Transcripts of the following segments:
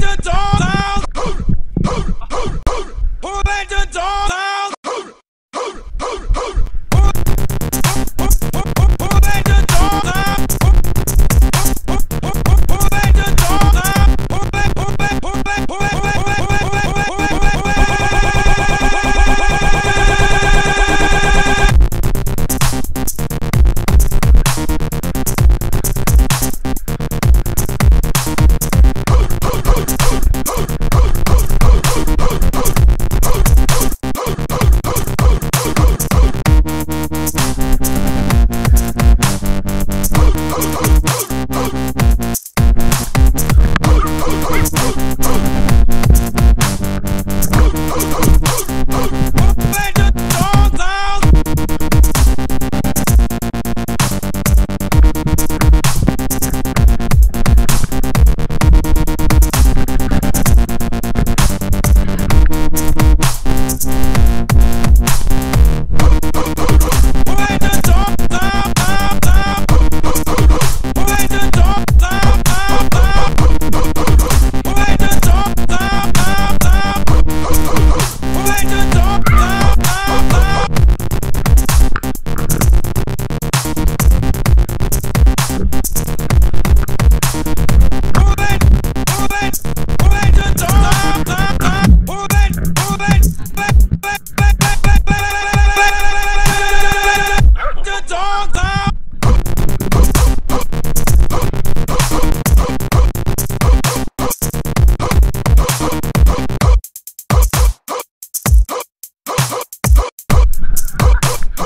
the dogs out? Who let the dogs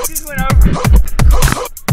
She's went over.